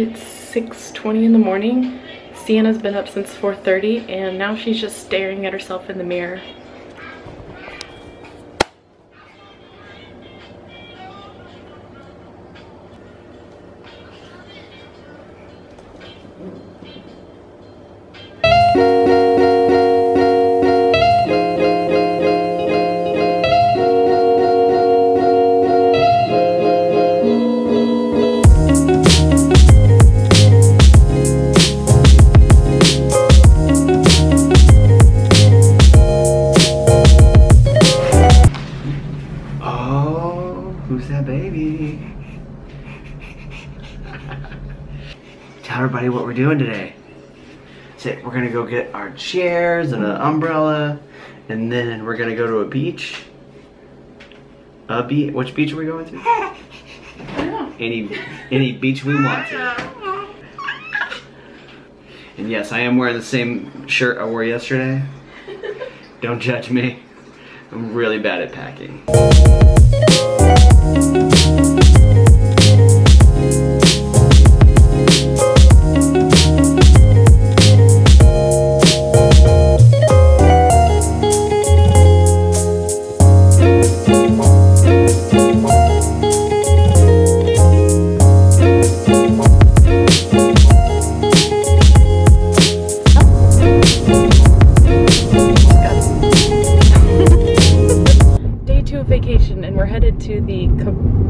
It's 6.20 in the morning. Sienna's been up since 4.30 and now she's just staring at herself in the mirror. Who's that baby? Tell everybody what we're doing today. Say we're gonna go get our chairs and an umbrella, and then we're gonna go to a beach. A beach? Which beach are we going to? Any any beach we want to. And yes, I am wearing the same shirt I wore yesterday. Don't judge me. I'm really bad at packing. Day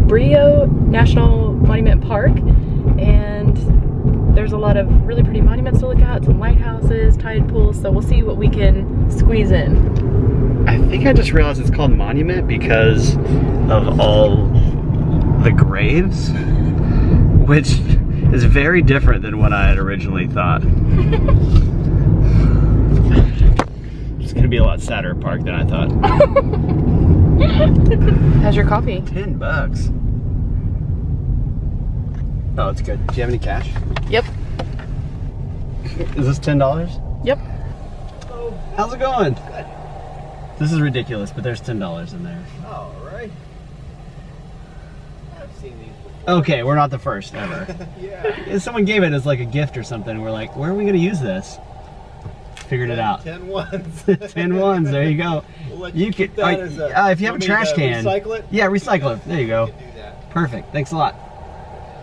Cabrillo National Monument Park and there's a lot of really pretty monuments to look at, some lighthouses, tide pools, so we'll see what we can squeeze in. I think I just realized it's called Monument because of all the graves, which is very different than what I had originally thought. it's gonna be a lot sadder park than I thought. How's your coffee? 10 bucks. Oh, it's good. Do you have any cash? Yep. Is this $10? Yep. Oh, How's it going? This is ridiculous, but there's $10 in there. All right. I've seen these before. Okay, we're not the first ever. Yeah. Someone gave it as like a gift or something. We're like, where are we gonna use this? Figured it out. Ten ones. 10 ones, there you go. We'll you You keep could, that uh, uh, if you have a trash can. Recycle it. Yeah, recycle it. There you go. You can do that. Perfect. Thanks a lot.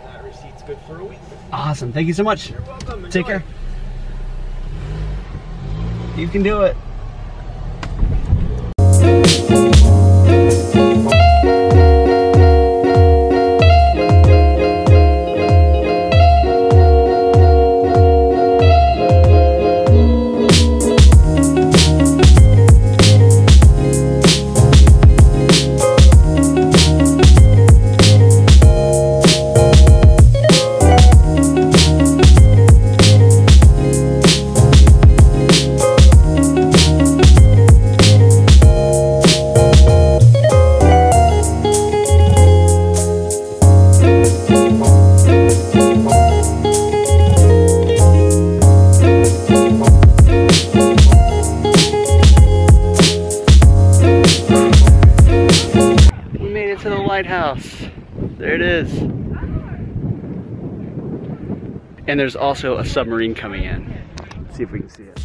That receipt's good for a week. Awesome. Thank you so much. You're welcome. Take care. You can do it. And there's also a submarine coming in. Let's see if we can see it.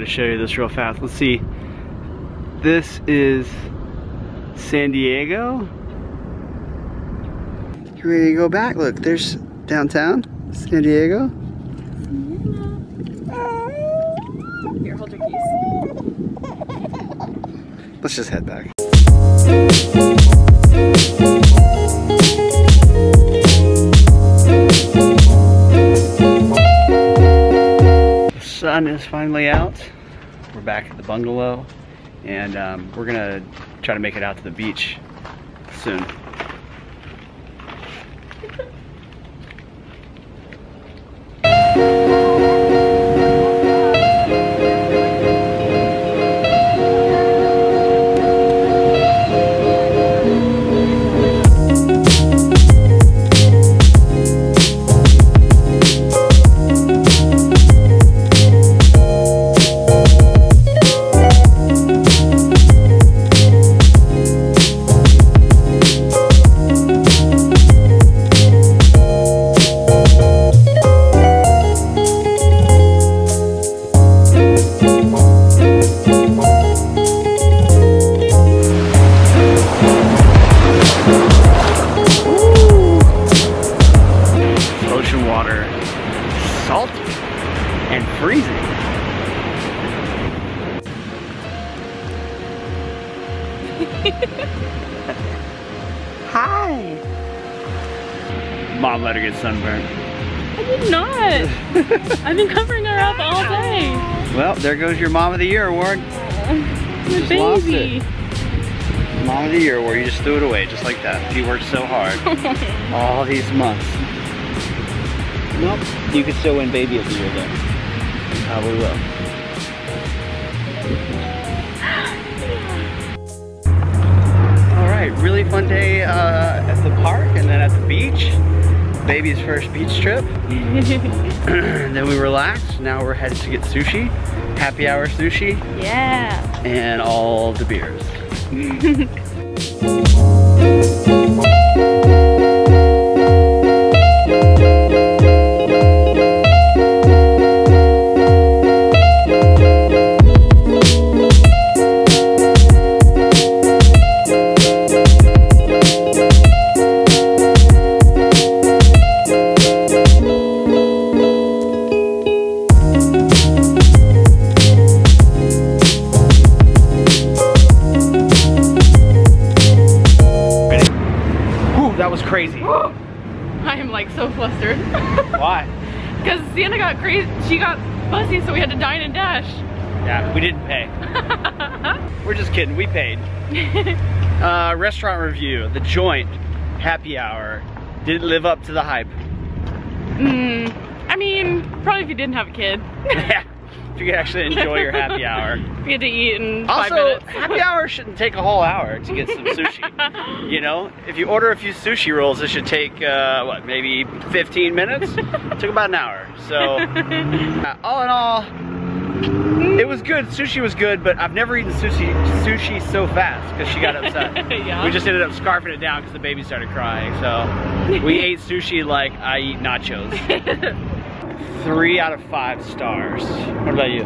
Wanted to show you this real fast. Let's see. This is San Diego. You ready to go back? Look, there's downtown, San Diego. Here, hold your keys. Let's just head back. Is finally out. We're back at the bungalow and um, we're gonna try to make it out to the beach soon. Get sunburned. I did not. I've been covering her up all day. Well, there goes your Mom of the Year award. The Just lost baby. Mom of the Year award. You just threw it away just like that. She worked so hard all these months. Nope. You could still win Baby of the Year though. Probably will. All right, really fun day uh, at the park and then at the beach. Baby's first beach trip. And then we relaxed. Now we're headed to get sushi, happy hour sushi, yeah. and all the beers. Sienna got crazy. She got fussy, so we had to dine and dash. Yeah, we didn't pay. We're just kidding, we paid. Uh, restaurant review, The Joint, happy hour. Didn't live up to the hype. Mm, I mean, probably if you didn't have a kid. If you could actually enjoy your happy hour. If you had to eat in five Also, minutes. happy hour shouldn't take a whole hour to get some sushi. You know, if you order a few sushi rolls, it should take, uh, what, maybe 15 minutes? Took about an hour. So, uh, all in all, it was good. Sushi was good, but I've never eaten sushi sushi so fast because she got upset. Yeah. We just ended up scarfing it down because the baby started crying. So we ate sushi like I eat nachos. Three out of five stars. What about you?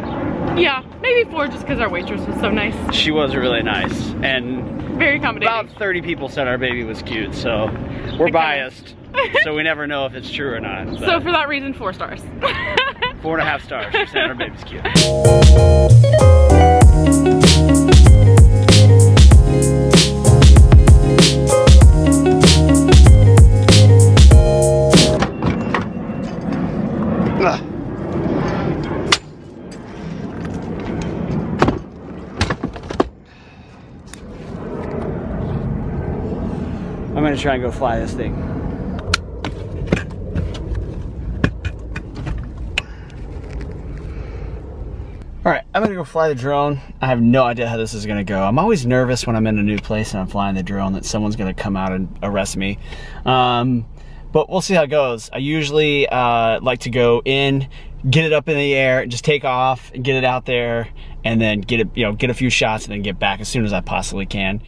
yeah, maybe four just because our waitress was so nice. She was really nice and Very accommodating. about 30 people said our baby was cute, so we're biased. so we never know if it's true or not. so for that reason, four stars. four and a half stars for saying our baby's cute. try and go fly this thing. All right, I'm gonna go fly the drone. I have no idea how this is gonna go. I'm always nervous when I'm in a new place and I'm flying the drone that someone's gonna come out and arrest me. Um, but we'll see how it goes. I usually uh, like to go in, get it up in the air, just take off and get it out there, and then get it, you know, get a few shots and then get back as soon as I possibly can.